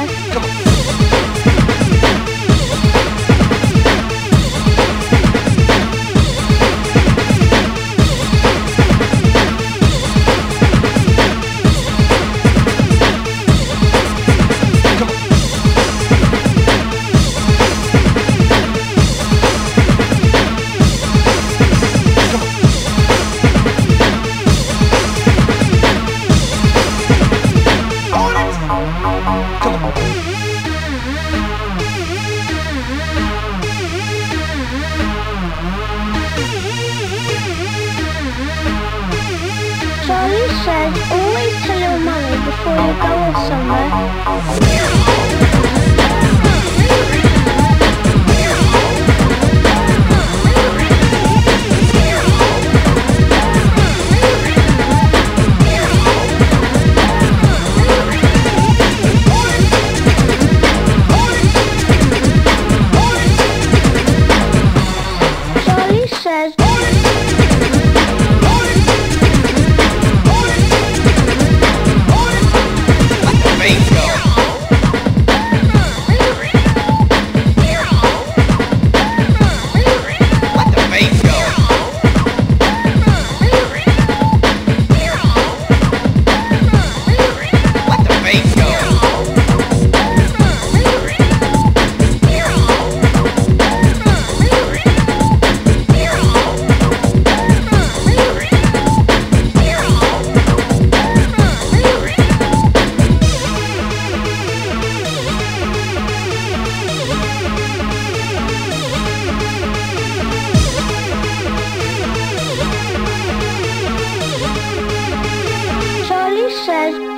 off somewhere? Charlie says always tell your mummy before you go off somewhere.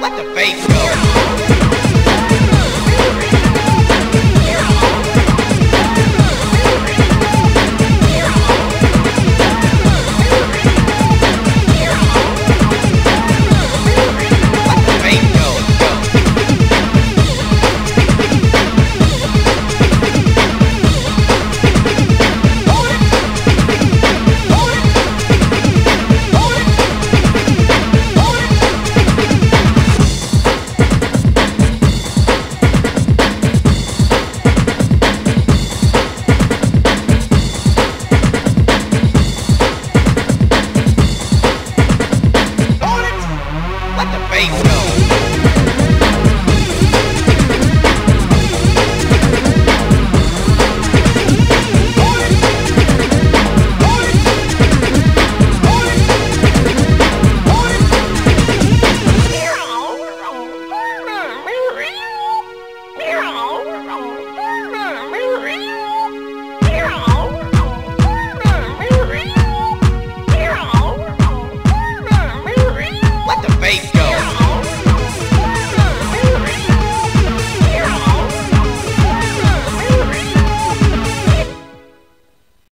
Let the bass go. go.